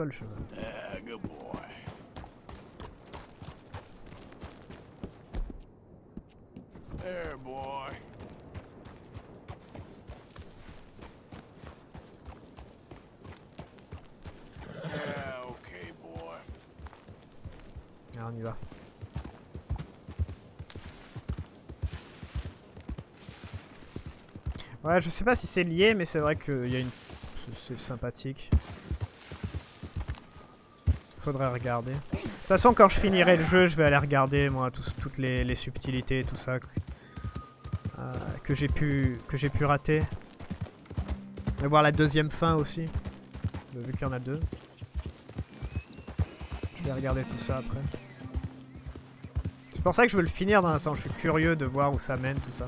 on le cheval. Yeah, good boy. There, boy. Yeah, okay, boy. Allez, on y va. Ouais, je sais pas si c'est lié, mais c'est vrai qu'il y a une... C'est sympathique. Faudrait regarder. De toute façon, quand je finirai le jeu, je vais aller regarder, moi, toutes les, subtilités et tout ça. que- euh, que j'ai pu, pu rater. Et voir la deuxième fin aussi. Vu qu'il y en a deux. Je vais regarder tout ça après. C'est pour ça que je veux le finir dans un sens. Je suis curieux de voir où ça mène tout ça.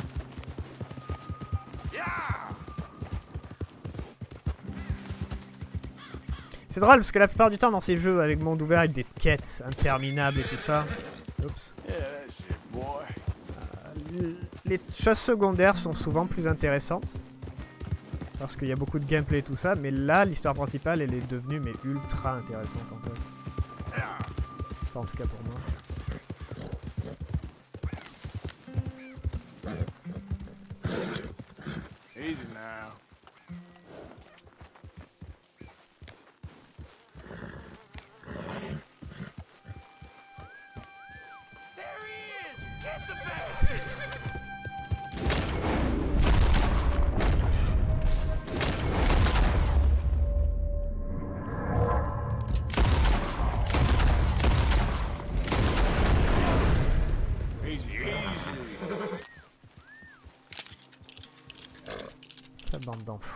C'est drôle parce que la plupart du temps dans ces jeux avec monde ouvert avec des quêtes interminables et tout ça. Oups. L- Les choses secondaires sont souvent plus intéressantes. Parce qu'il y a beaucoup de gameplay et tout ça. Mais là, l'histoire principale, elle est devenue mais ultra intéressante en fait. Enfin, en tout cas pour moi.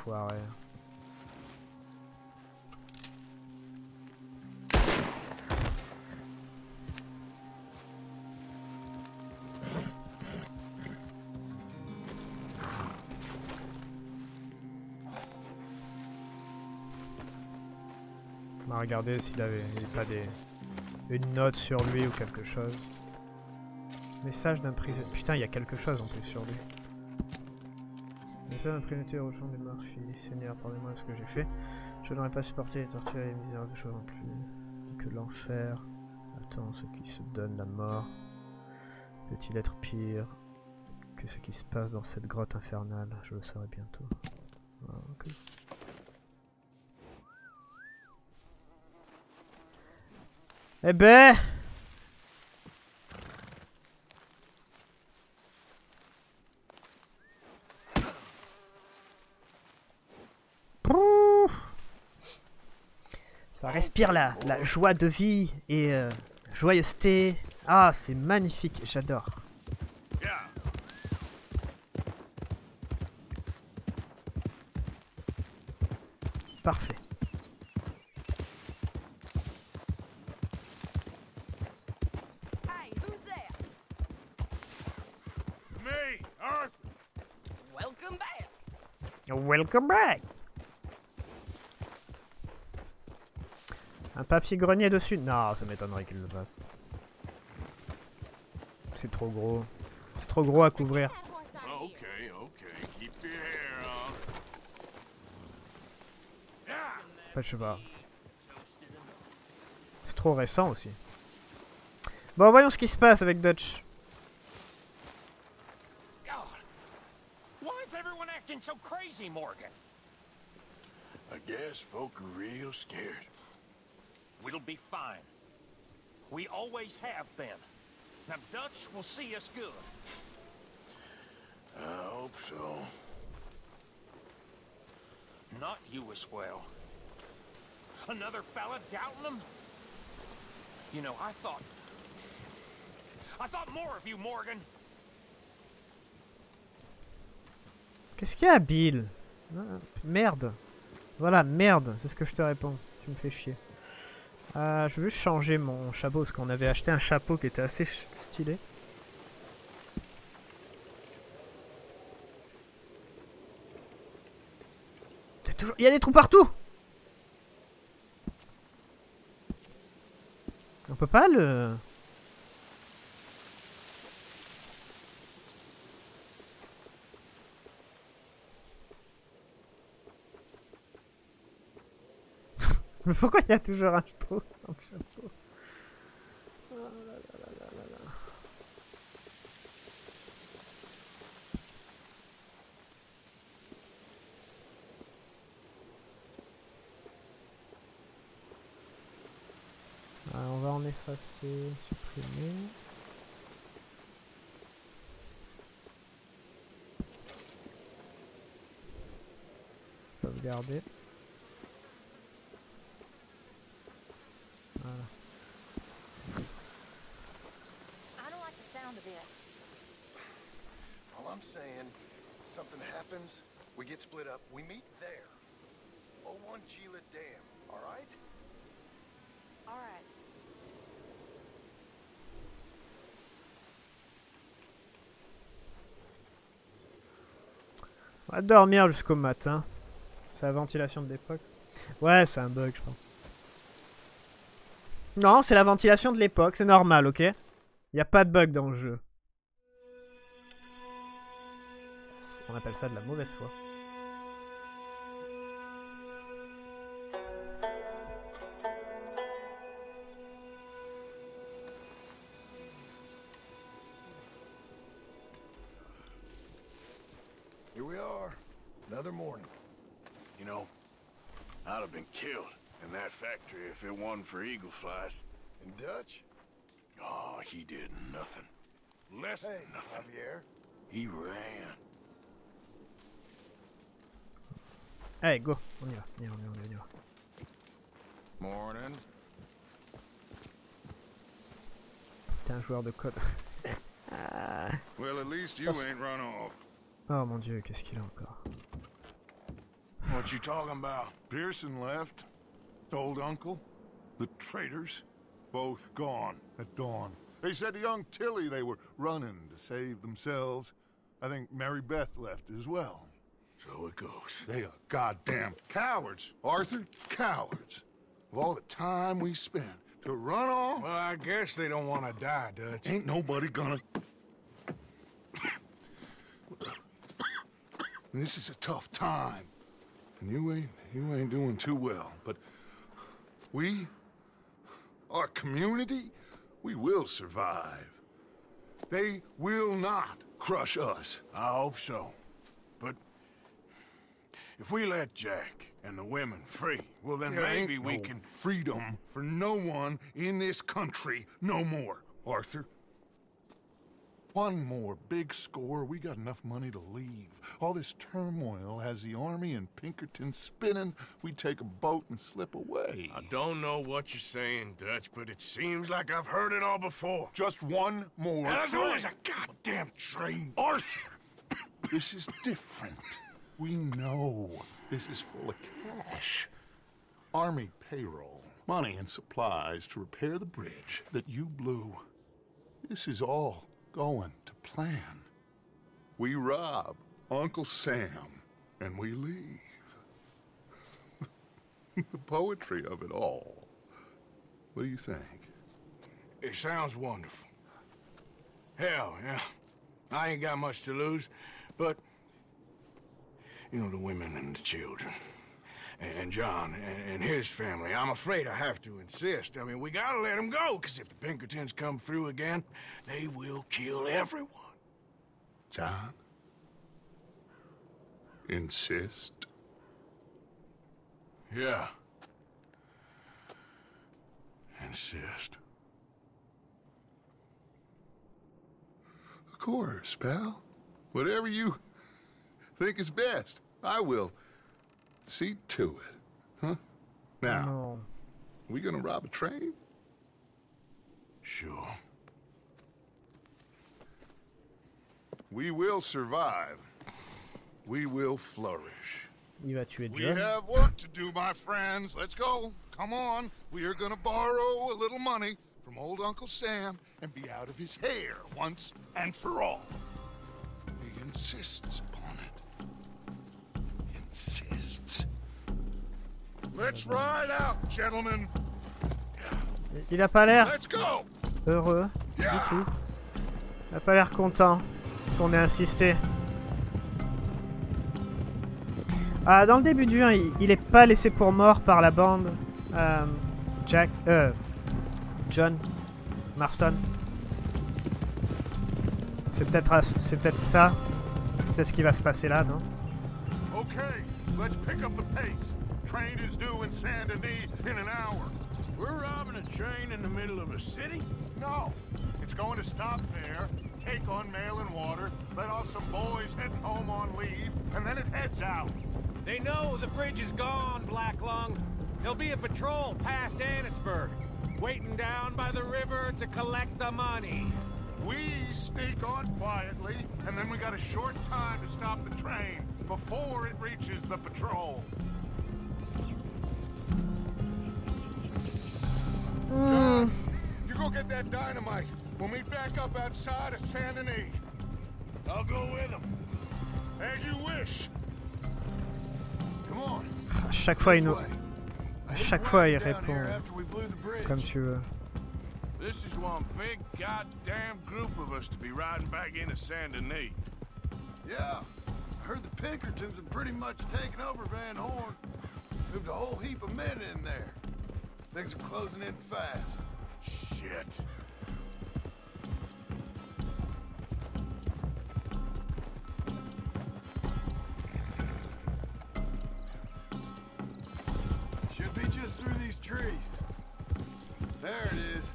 On va regarder s'il avait avait pas des une note sur lui ou quelque chose. Message d'un prisonnier. Putain, il y a quelque chose en plus sur lui. Des. Seigneur, pardonnez-moi de ce que j'ai fait. Je n'aurais pas supporté les tortures et les misérables choses non plus. Que l'enfer attend ceux qui se donnent la mort. Peut-il être pire que ce qui se passe dans cette grotte infernale? Je le saurai bientôt. Ah. Eh ben Ça respire la, la joie de vie et euh, joyeuseté. Ah, c'est magnifique, j'adore. Parfait. Welcome back. Welcome back Un papier grenier dessus Non, ça m'étonnerait qu'il le fasse. C'est trop gros. C'est trop gros à couvrir. Enfin, je sais pas. C'est trop récent aussi. Bon, voyons ce qui se passe avec Dutch. God, why is everyone acting so crazy, Morgan? I guess folk are real scared. Be fine. We always have been. Now Dutch will see us good. I hope so. Not you as well. Another fella doubting them? You know, I thought... I thought more of you, Morgan. Qu'est-ce qu'il y a, Bill? Ah, Merde. Voilà, merde, c'est ce que je te réponds. Tu me fais chier. Euh, je veux changer mon chapeau, parce qu'on avait acheté un chapeau qui était assez stylé. Il. Il y a des trous partout On peut pas le... Pourquoi il y a toujours un trou dans le chapeau? Ah, on va en effacer, supprimer. Sauvegarder. Voilà. I don't like the sound of this. All I'm saying, something happens, we get split up, we meet there. 01 Gila Dam, all right? All right. On va dormir jusqu'au matin. C'est la ventilation de l'époque. Ouais, c'est un bug, je pense. Non, c'est la ventilation de l'époque, c'est normal, ok? Y a pas de bug dans le jeu. On appelle ça de la mauvaise foi. Here we are, another morning. You know, I'd have been killed in that factory if it wasn't for Eagle Flies. And Dutch? Oh, he did nothing. Less Hey, than nothing. Javier. He ran. Allez, go. On y va, on y va, on y va, on y va. Morning. T'es un joueur de code. Euh. Well, at least you ain't run off. Oh mon dieu, qu'est-ce qu'il a encore What you talking about? Pearson left. Old uncle. The traitors. Both gone at dawn. They said to young Tilly they were running to save themselves. I think Mary Beth left as well. So it goes. They are goddamn cowards, Arthur. Cowards. Of all the time we spent to run off, Well, I guess they don't want to die, Dutch. ain't nobody gonna. this is a tough time, and you ain't you ain't doing too well. But we, our community, we will survive. They will not crush us. I hope so. If we let Jack and the women free, well, then There maybe we no can. freedom for no one in this country no more, Arthur. One more big score, we got enough money to leave. All this turmoil has the army and Pinkerton spinning. We take a boat and slip away. I don't know what you're saying, Dutch, but it seems like I've heard it all before. Just one more. As always, a goddamn train. Arthur! This is different. We know this is full of cash. Army payroll, money and supplies to repair the bridge that you blew. This is all going to plan. We rob Uncle Sam and we leave. the poetry of it all. What do you think? It sounds wonderful. Hell, yeah. I ain't got much to lose, but. You know, the women and the children. And John and- his family. I'm afraid I have to insist. I mean, we gotta let them go, because if the Pinkertons come through again, they will kill everyone. John? Insist? Yeah. Insist. Of course, pal. Whatever you think is best, I will see to it. Huh? Now, Non. we gonna rob a train? Sure. We will survive. We will flourish. Il va tuer We have work to do, my friends. Let's go. Come on. We are gonna borrow a little money from old Uncle Sam and be out of his hair once and for all. He insists Il a pas l'air heureux du tout. Il a pas l'air content qu'on ait insisté. Ah, dans le début du 1, il, il est pas laissé pour mort par la bande. euh, Jack, euh, John Marston. C'est peut-être c'est peut-être ça. C'est peut-être ce qui va se passer là, non? Okay, let's pick up the pace. Train is due in Saint Denis in an hour. We're robbing a train in the middle of a city? No, it's going to stop there, take on mail and water, let off some boys heading home on leave, and then it heads out. They know the bridge is gone, Black Lung. There'll be a patrol past Annisburg, waiting down by the river to collect the money. We sneak on quietly, and then we got a short time to stop the train before it reaches the patrol. John, you go get that dynamite. We'll meet back up outside of Saint Denis. I'll go with them. As you wish. Come on. À chaque fois, il nous, à chaque fois, il répond after we blew the bridge. comme tu veux. This is one big goddamn group of us to be riding back into Saint Denis. Yeah. I heard the Pinkertons have pretty much taken over Van Horn. Moved a whole heap of men in there. Things are closing in fast. Shit. Should be just through these trees. There it is.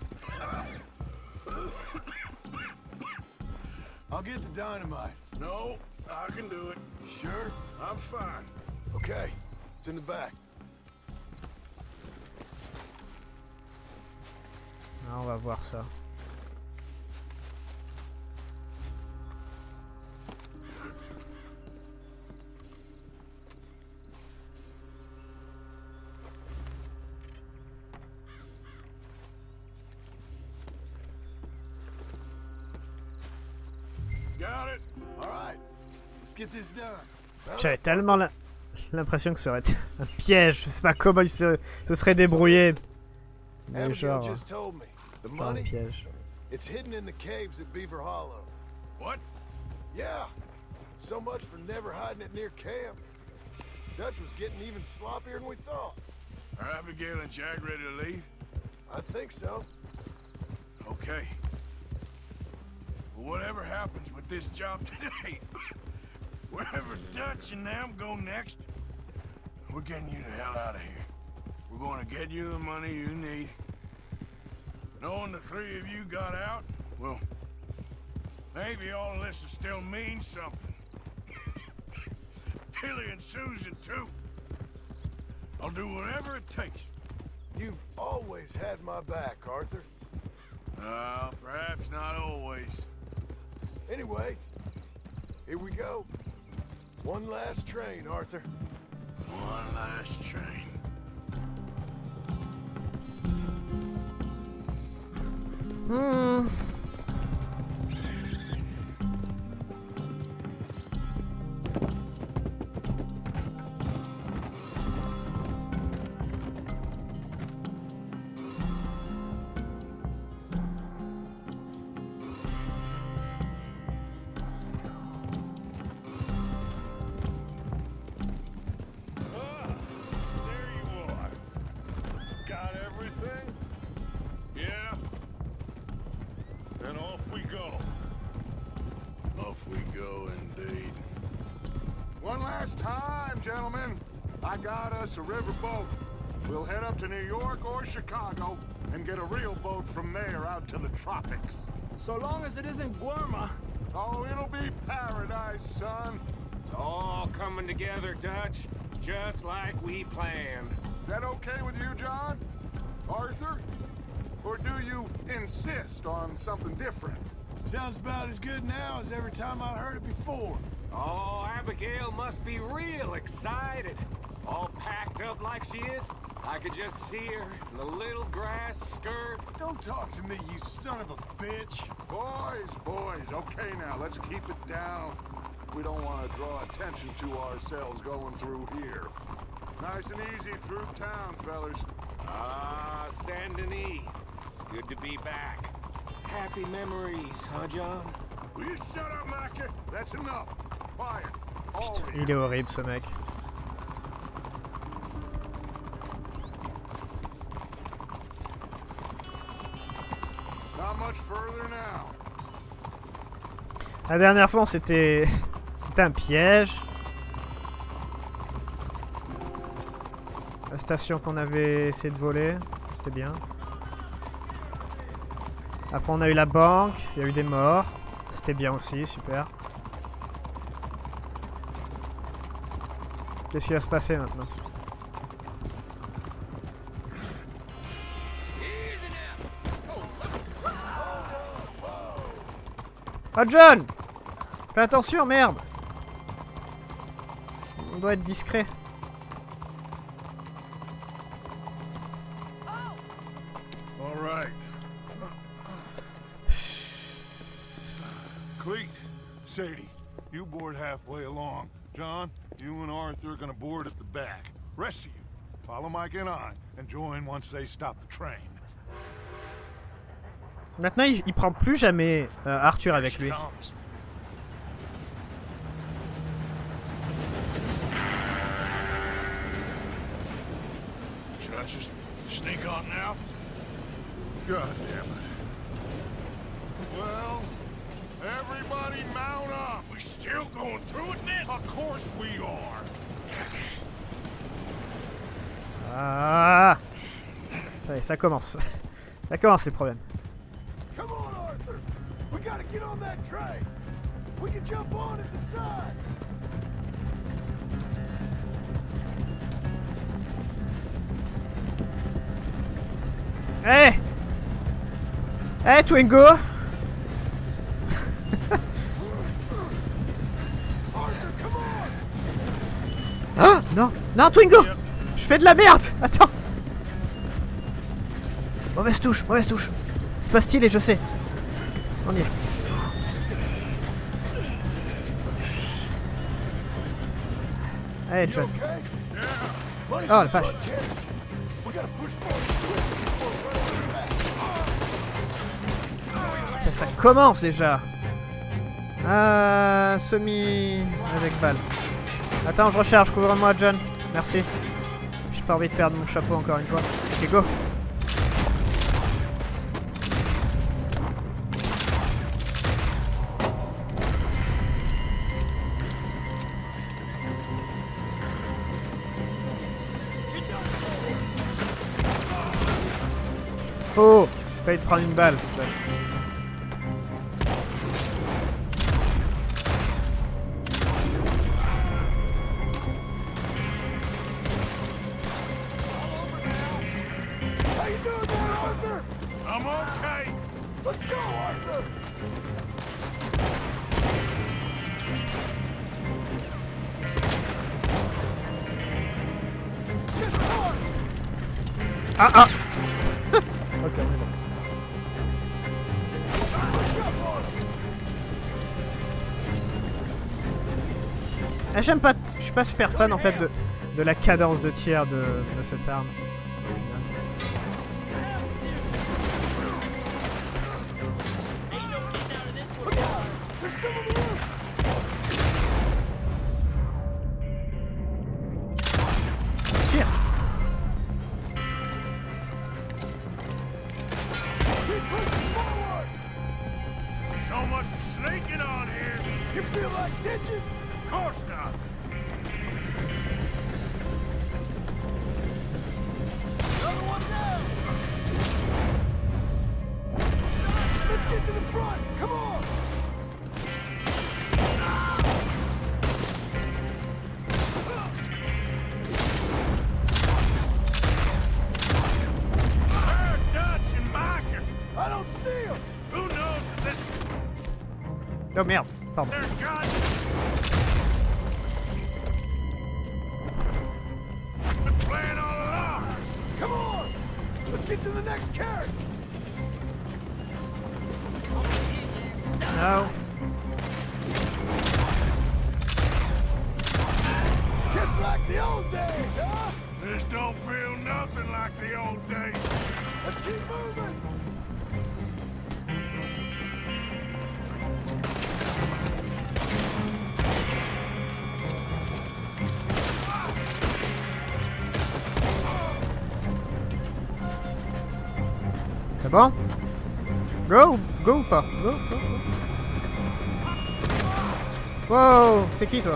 I'll get the dynamite. No, I can do it. Sure? I'm fine. Okay. It's in the back. Ah, on va voir ça. J'avais tellement l'impression que ça aurait été un piège. Je sais pas comment il se, se serait débrouillé. Mais Abigail genre, just told me. The money, piège. it's hidden in the caves at Beaver Hollow. What? Yeah. So much for never hiding it near camp. Dutch was getting even sloppier than we thought. Are Abigail and Jack ready to leave? I think so. Okay. Well, whatever happens with this job today, wherever Dutch and them go next, we're getting you the hell out of here. We're going to get you the money you need. Knowing the three of you got out, well, maybe all this will still mean something. Tilly and Susan, too. I'll do whatever it takes. You've always had my back, Arthur. Uh, perhaps not always. Anyway, here we go. One last train, Arthur. One last train. 嗯。I got us a river boat. We'll head up to New York or Chicago and get a real boat from there out to the tropics. So long as it isn't Guarma. Oh, it'll be paradise, son. It's all coming together, Dutch. Just like we planned. That okay with you, John? Arthur? Or do you insist on something different? Sounds about as good now as every time I heard it before. Oh, Abigail must be real excited. All up like she is. I could just see her in the little grass skirt. Don't talk to me, you son of a bitch. Boys, boys, okay now, let's keep it down. We don't want to draw attention to ourselves going through here. Nice and easy through town, fellas. Ah, Saint Denis. It's good to be back. Happy memories, huh, John? Will you shut up, Micah? That's enough. Quiet. Putain, il est horrible ce mec. La dernière fois, c'était... C'était un piège. La station qu'on avait essayé de voler. C'était bien. Après, on a eu la banque. Il y a eu des morts. C'était bien aussi, super. Qu'est-ce qui va se passer maintenant? Oh John Fais attention, merde On doit être discret. Oh. All right. Cleet, Sadie, you board halfway along. John, you and Arthur are gonna board at the back. Rest of you, follow Mike and I, and join once they stop the train. Maintenant, il, il prend plus jamais euh, Arthur avec lui. Ah Allez, ça commence. ça commence les problèmes. Get on that train. We can jump on at the side. Hé Hé, Twingo Arthur, come on. Ah Non Non, Twingo Je fais de la merde Attends Mauvaise touche, mauvaise touche. C'est pas stylé, je sais. On y est. Allez, John. Oh la vache. Ça commence déjà. Ah, semi avec balle. Attends, je recharge, couvre-moi, John. Merci. J'ai pas envie de perdre mon chapeau encore une fois. Ok, go. Failli te prendre une balle, J'aime pas, je suis pas super fan en fait de, la cadence de tir de, de cette arme. To the next carrot. No. Bon? Go Go ou pas? Go, go, go. Wow T'es qui toi?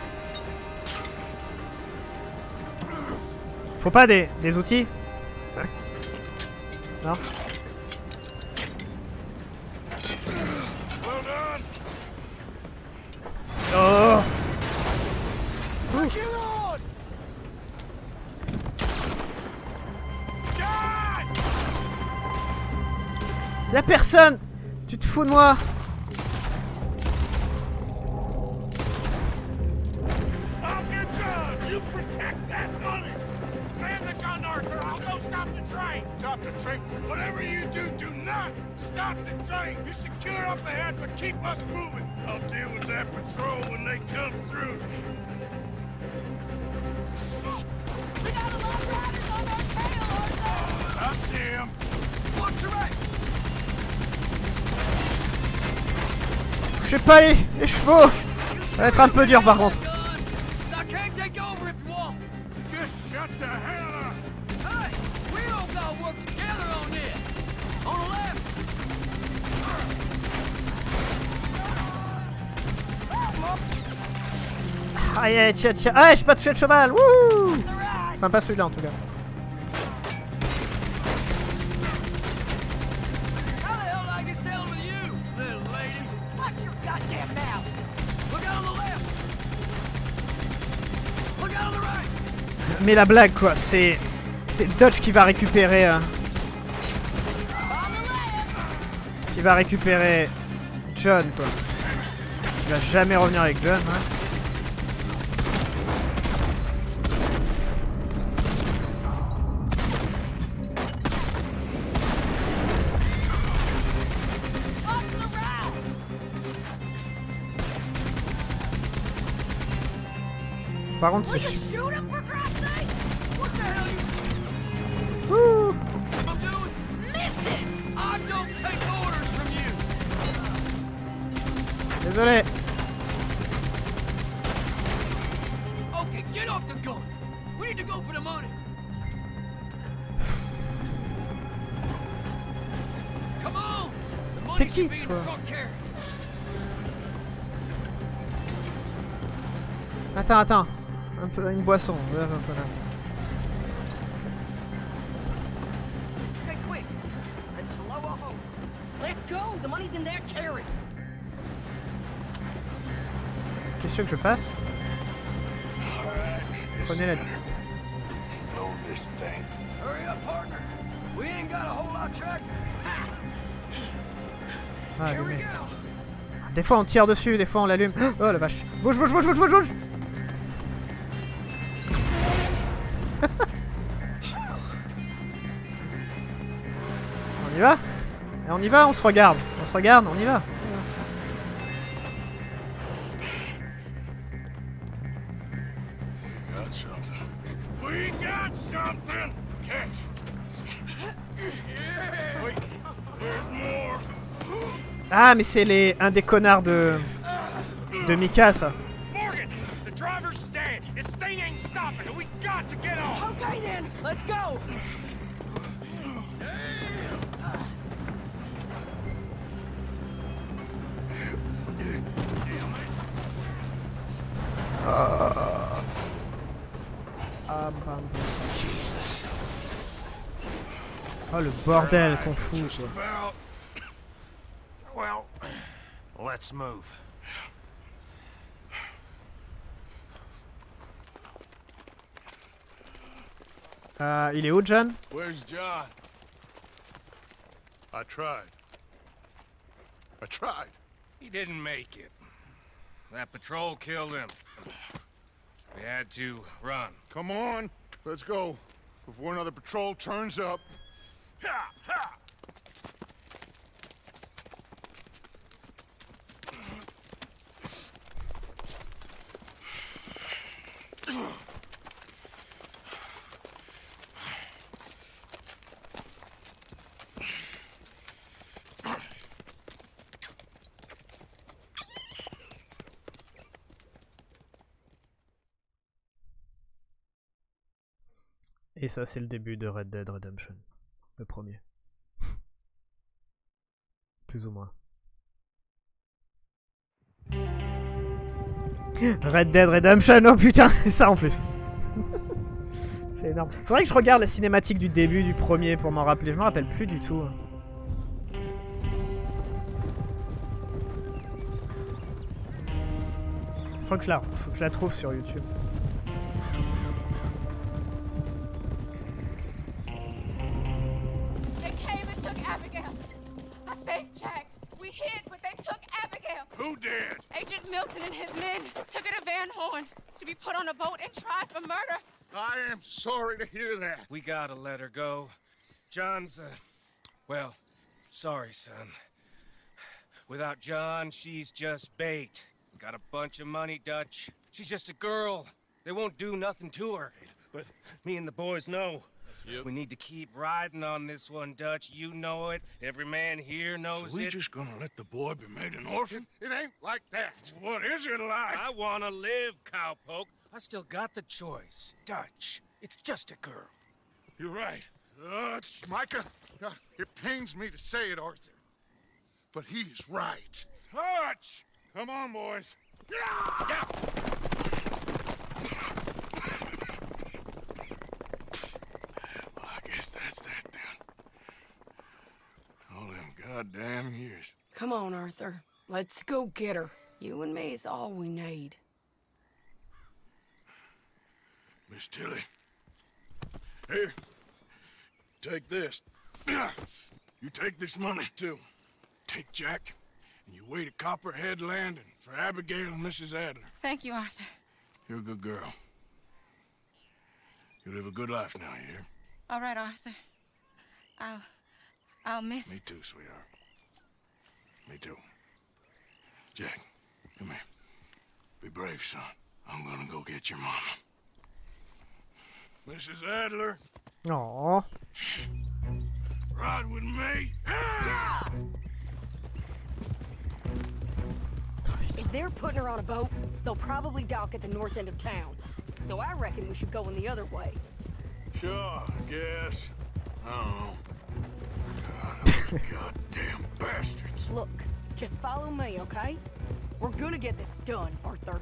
Faut pas des, des outils Non. Done! Oh personne! Tu te fous de moi pas les, chevaux Ça va être un peu dur par contre. Aïe aïe tiens tiens Ah j'ai pas touché le cheval Wouh Enfin pas celui-là en tout cas. Mais la blague quoi, c'est... C'est Dodge qui va récupérer... euh, qui va récupérer John quoi. Il va jamais revenir avec John hein. Money. Come on. The money T'es qui, toi? Attends, attends. Voilà. Qu'est-ce que je fasse. Prenez la... Blow this thing. Hurry up, partner. We ain't got a whole lot of tractor. Ah, Here we allumé. go. Des fois on tire dessus, des fois on l'allume. Oh la vache. Bouge, bouge, bouge, bouge, bouge, bouge y va Et on y va, on se regarde. On se regarde, on y va. We got. We got. Ah mais c'est les... un des connards de... De Mika ça. Morgan! Oh le bordel qu'on fout quoi. Well, let's move. Euh, il est où, John? Where's John? I tried. I tried. He didn't make it. That patrol killed him. We had to run. Come on, let's go. Before another patrol turns up. Ha! Ha! Et ça, c'est le début de Red Dead Redemption. Le premier. Plus ou moins. Red Dead Redemption, oh putain, c'est ça en plus. c'est énorme. Faudrait que je regarde la cinématique du début du premier pour m'en rappeler. Je me rappelle plus du tout. hein. Je la, faut que je la trouve sur YouTube. Gotta let her go. John's, uh, well, sorry, son. Without John, she's just bait. Got a bunch of money, Dutch. She's just a girl. They won't do nothing to her. But me and the boys know. We need to keep riding on this one, Dutch. You know it. Every man here knows So we it. just gonna let the boy be made an orphan? It ain't like that. What is it like? I wanna live, cowpoke. I still got the choice. Dutch, it's just a girl. You're right. Dutch. Micah, uh, it pains me to say it, Arthur. But he's right. Hutch! Come on, boys. Yeah. Well, I guess that's that then. All them goddamn years. Come on, Arthur. Let's go get her. You and me is all we need. Miss Tilly. Here. Take this. You take this money, too. Take Jack, and you wait at Copperhead Landing for Abigail and Mrs. Adler. Thank you, Arthur. You're a good girl. You live a good life now, you hear? All right, Arthur. I'll. I'll miss. Me too, sweetheart. Me too. Jack, come here. Be brave, son. I'm gonna go get your mama. Mrs. Adler, Aww. ride with me. If they're putting her on a boat, they'll probably dock at the north end of town. So I reckon we should go in the other way. Sure, I guess. I don't know. God, those goddamn bastards. Look, just follow me, okay? We're gonna get this done, Arthur.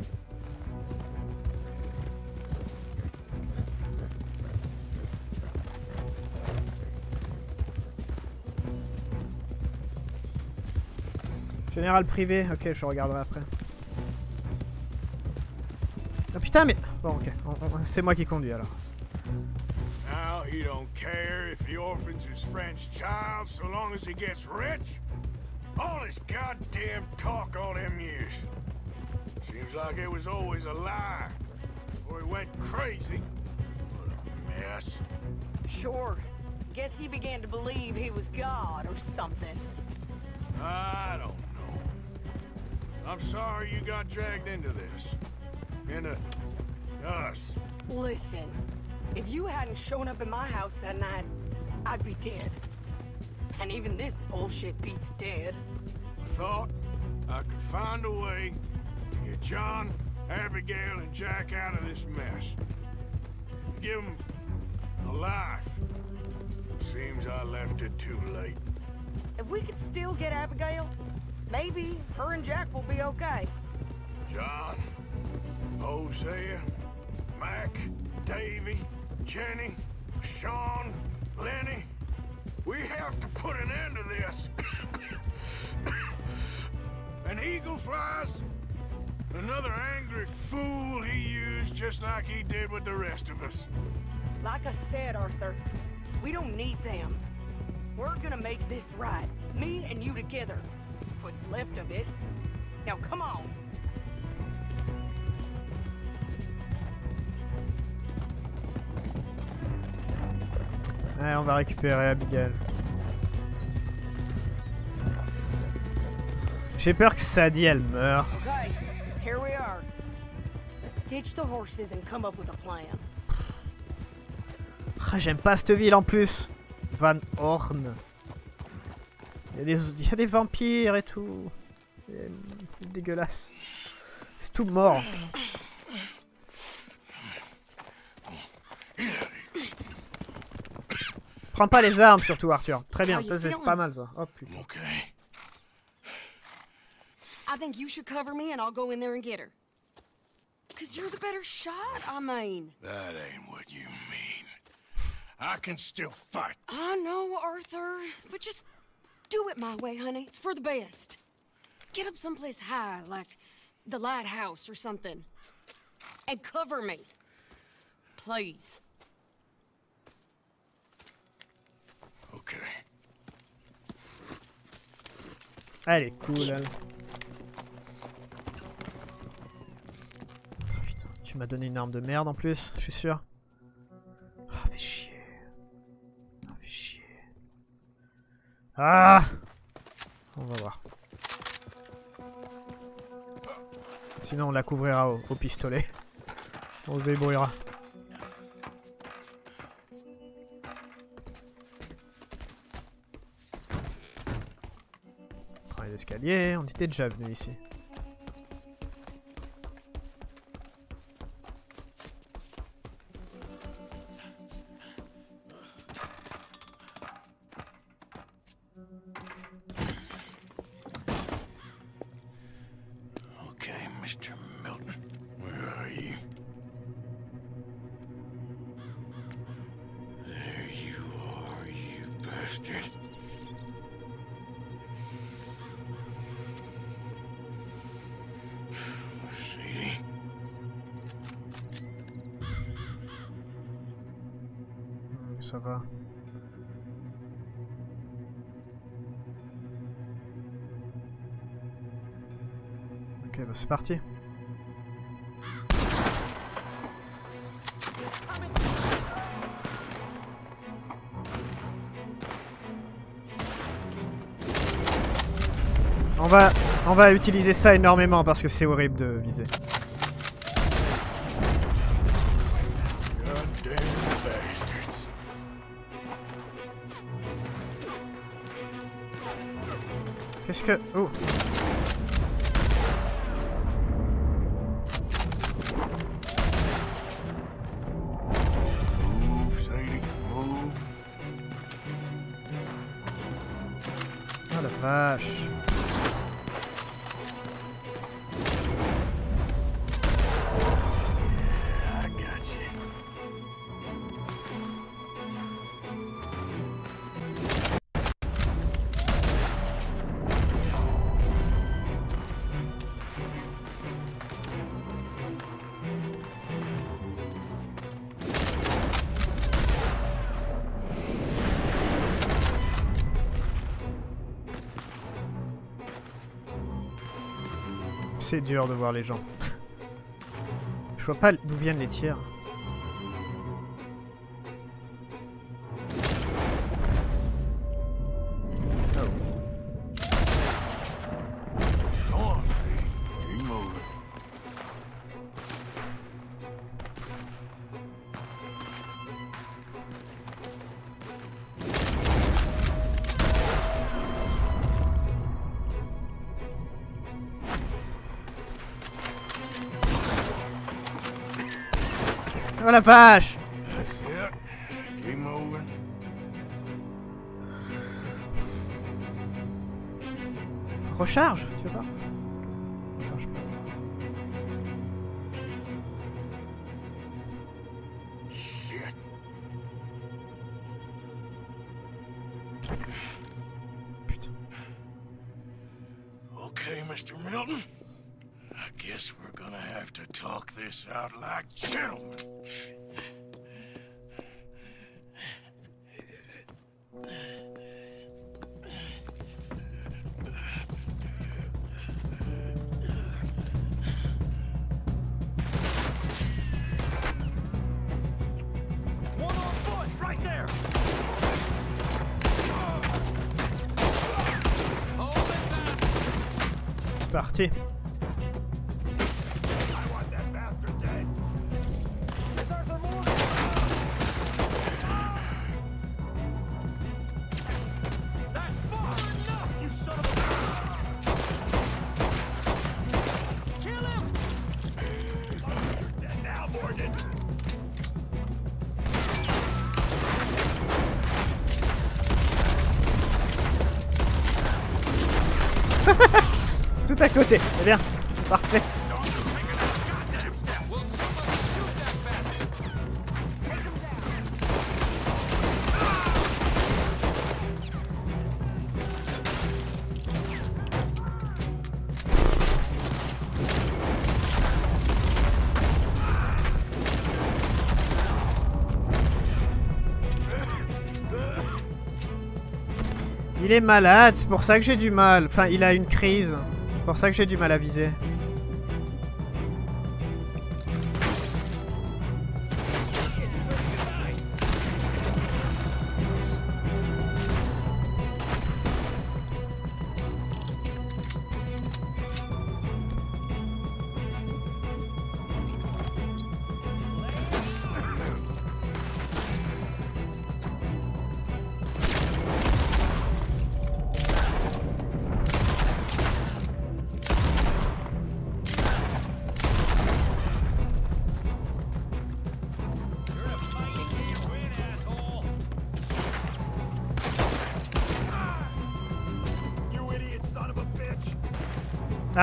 Général privé, ok, je regarderai après. Ah putain, mais. Bon, ok, c'est moi qui conduis alors. Now he don't care if he orphans his friend's child so long as he gets rich. All this goddamn talk all them years. Seems like it was always a lie. Or he went crazy. What a mess. Sure. Guess he began to believe he was God or something. I don't know. I'm sorry you got dragged into this. Into us. Listen, if you hadn't shown up in my house that night, I'd be dead. And even this bullshit beats dead. I thought I could find a way to get John, Abigail, and Jack out of this mess. Give them a life. Seems I left it too late. If we could still get Abigail, maybe her and Jack will be okay. John, Hosea, Mac, Davy, Jenny, Sean, Lenny. We have to put an end to this. An eagle flies. Another angry fool he used just like he did with the rest of us. Like I said, Arthur, we don't need them. We're gonna make this right. Me and you together. What's left of it. Now come on. Ouais, on va récupérer Abigail. J'ai peur que Sadie elle meure. Okay, here we are. Let's ditch the horses and come up with a plan. Ah, J'aime pas cette ville en plus. Van Horn. Il y, a des, il y a des vampires et tout. C'est dégueulasse. C'est tout mort. Prends pas les armes surtout Arthur. Très bien, c'est pas mal ça. Oh putain. Okay. I think you should cover me and I'll go in there and get her. Cause you're the better shot, I mean. That ain't what you mean. I can still fight. I know, Arthur, but just do it my way, honey. It's for the best. Get up someplace high, like the lighthouse or something. And cover me. Please. Okay. Elle est cool elle. Oh, putain, tu m'as donné une arme de merde en plus, je suis sûr. Ah On va voir. Sinon on la couvrira au, pistolet. On se débrouillera. On prend les escaliers, on était déjà venu ici. Va, on va utiliser ça énormément parce que c'est horrible de viser. Qu'est-ce que... Oh. Ah la vache. C'est dur de voir les gens. Je vois pas d'où viennent les tirs. Oh la vache That's it. Keep moving. Recharge, tu veux pas Recharge pas. Shit. Putain. Okay, Mr. Milton. I guess we're gonna have to talk this out like Il est malade, c'est pour ça que j'ai du mal. Enfin, il a une crise. C'est pour ça que j'ai du mal à viser.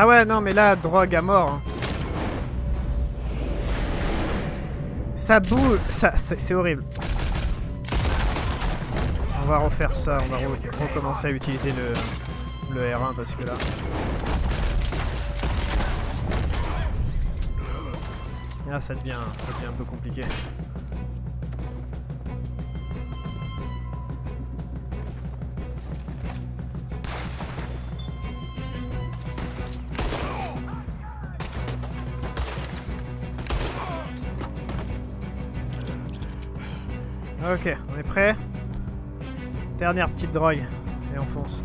Ah ouais, non, mais là, drogue à mort. hein. Ça bouge, ça, c'est horrible. On va refaire ça, on va re- recommencer à utiliser le, le R1 parce que là... Là, ça devient, ça devient un peu compliqué. Ok, on est prêt Dernière petite drogue. Et on fonce.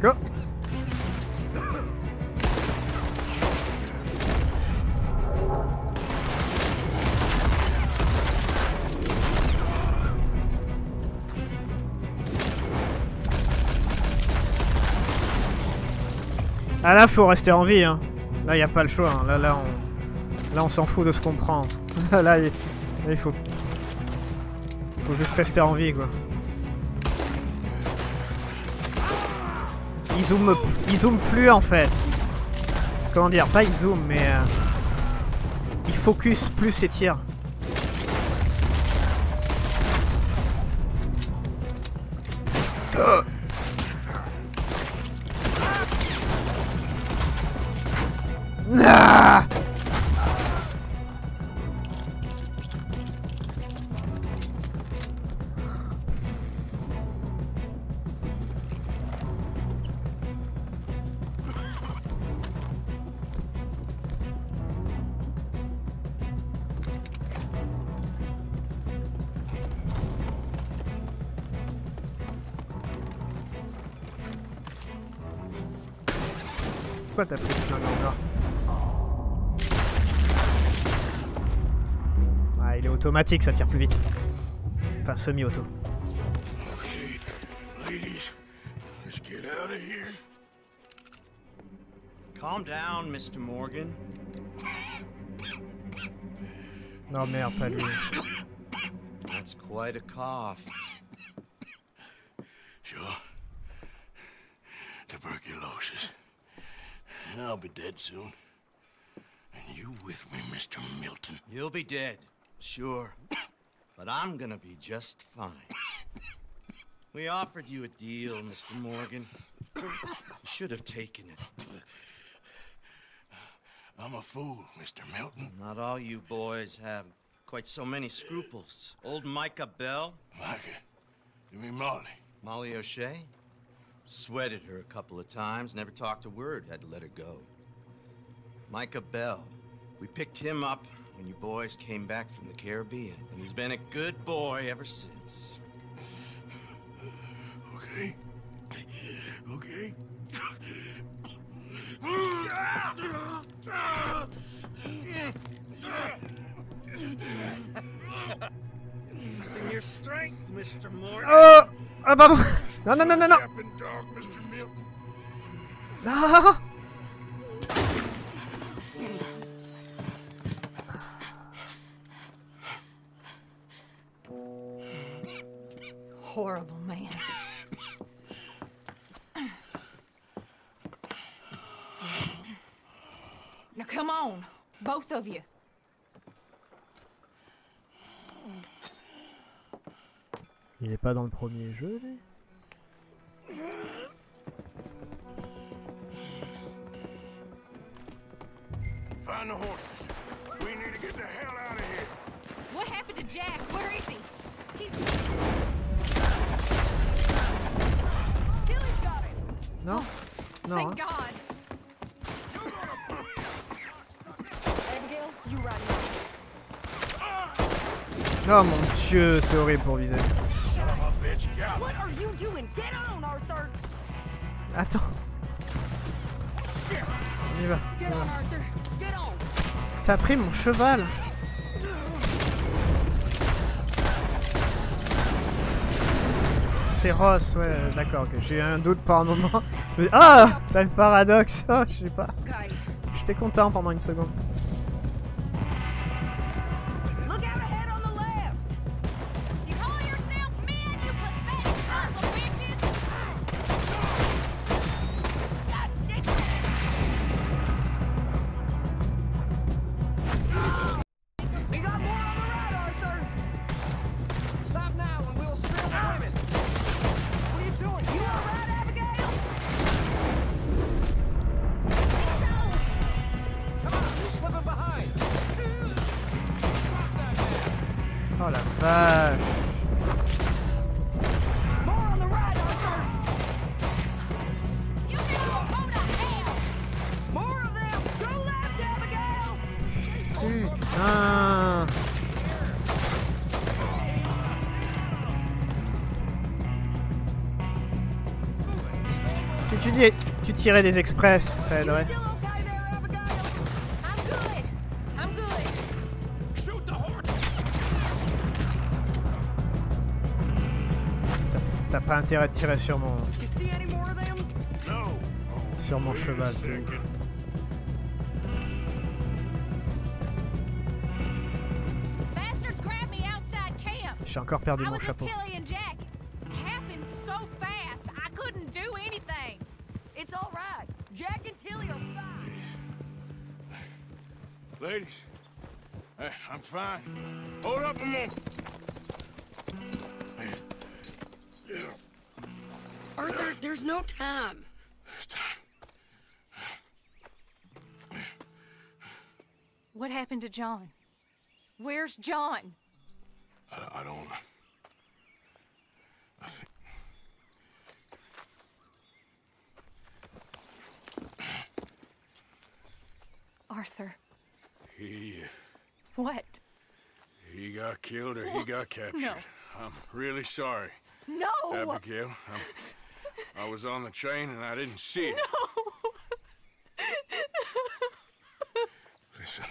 Go Ah là, faut rester en vie, hein. Là, y a pas le choix. hein. Là, là, on, là, on s'en fout de ce qu'on prend. là, il, là, il faut, faut juste rester en vie, quoi. Il zoome, il zoome plus en fait. Comment dire? Pas il zoome, mais euh, il focus plus ses tirs. Pourquoi t'as pris le flingue en or Ah, il est automatique, ça tire plus vite. Enfin, semi-auto. Calm down, Mr. Morgan. Non, merde, pas lui. That's quite a cough. I'll be dead soon. And you with me, Mr. Milton. You'll be dead, sure. But I'm gonna be just fine. We offered you a deal, Mr. Morgan. You should have taken it. I'm a fool, Mr. Milton. Not all you boys have quite so many scruples. Old Micah Bell, Micah, you mean Molly? Molly O'Shea, sweated her a couple of times, never talked a word, had to let her go. Micah Bell, we picked him up when you boys came back from the Caribbean, and he's been a good boy ever since. Okay. Okay. Using your strength, Mr. Morgan. Oh Ah, pardon Non, non, non, non, Horrible man. Now come on, both of you. Il est pas dans le premier jeu, lui? Find the horses. We need to get the hell out of here. What happened to Jack? Where is he? He's... Tilly's got him. Non Non, Thank. God. Abigail, you ride Oh mon dieu, c'est horrible pour viser. Attends. On y va. T'as pris mon cheval C'est Ross, ouais, d'accord. J'ai un doute par un moment. Ah T'as le paradoxe Oh, je sais pas. J'étais content pendant une seconde. Tirais des express, ça aiderait. T'as pas intérêt de tirer sur mon sur mon cheval. J'ai encore perdu mon chapeau. Ladies, eh, hey, I'm fine. Hold up a moment. Arthur, there's no time. This time. What happened to John? Where's John? I, I don't. I think. Arthur. He. What? He got killed or he got captured. No. I'm really sorry, No! Abigail. I'm, I was on the train and I didn't see it. Listen.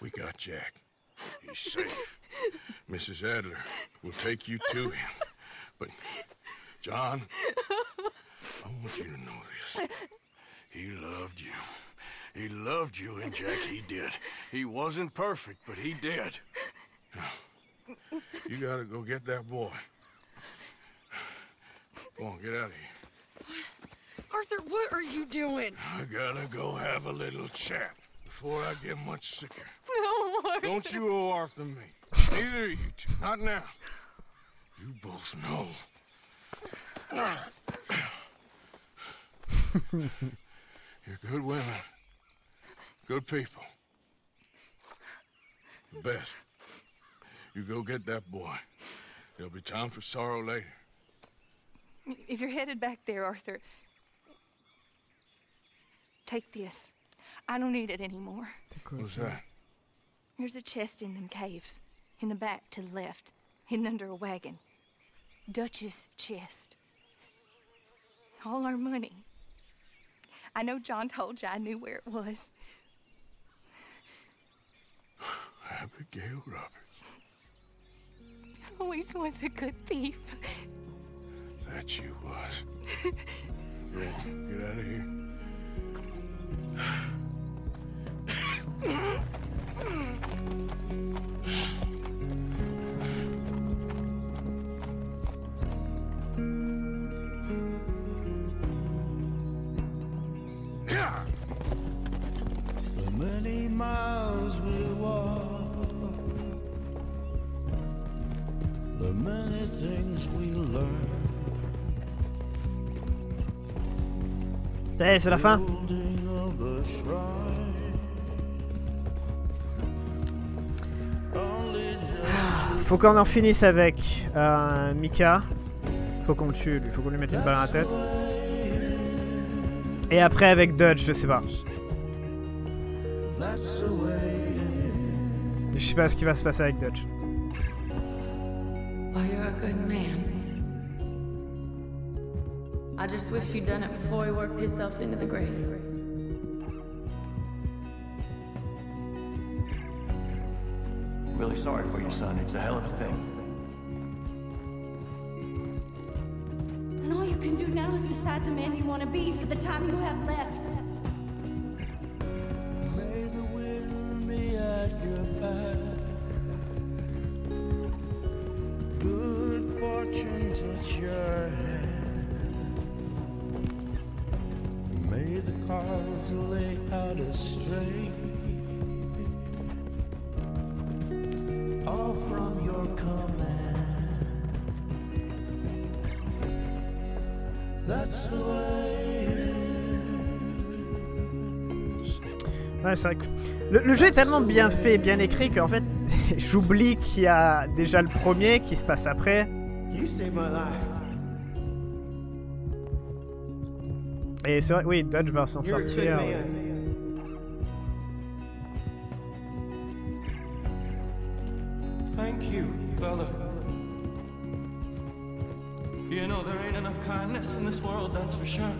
We got Jack. He's safe. Mrs. Adler will take you to him. But, John, I want you to know this. He loved you. He loved you, and Jack, he did. He wasn't perfect, but he did. You gotta go get that boy. Come on, get out of here. Arthur, what are you doing? I gotta go have a little chat before I get much sicker. No, Arthur. Don't you owe Arthur me. Neither of you two. Not now. You both know. You're good women. Good people. The best. You go get that boy. There'll be time for sorrow later. If you're headed back there, Arthur, take this. I don't need it anymore. What's that? There's a chest in them caves, in the back to the left, hidden under a wagon. Dutch's chest. It's all our money. I know John told you I knew where it was. Abigail Roberts. Always was a good thief. That you was. Go on, get out of here. Yeah. The many miles C'est la fin Building of a shrine. Only just Faut qu'on en finisse avec euh, Mika. Faut qu'on le tue, lui. Faut qu'on lui mette une balle à la tête. Et après avec Dodge, je sais pas. Je sais pas ce qui va se passer avec Dodge. Well, you're a good man. I just wish you'd done it before he worked himself into the grave. Really sorry for your son. It's a hell of a thing. And all you can do now is decide the man you want to be for the time you have left. Ouais, c'est vrai que le, le jeu est tellement bien fait, bien écrit qu'en fait, j'oublie qu'il y a déjà le premier qui se passe après. You saved my life. Et c'est vrai, oui, Dodge va s'en sortir. Thank you, fella. You know, there ain't enough kindness in this world, that's for sure.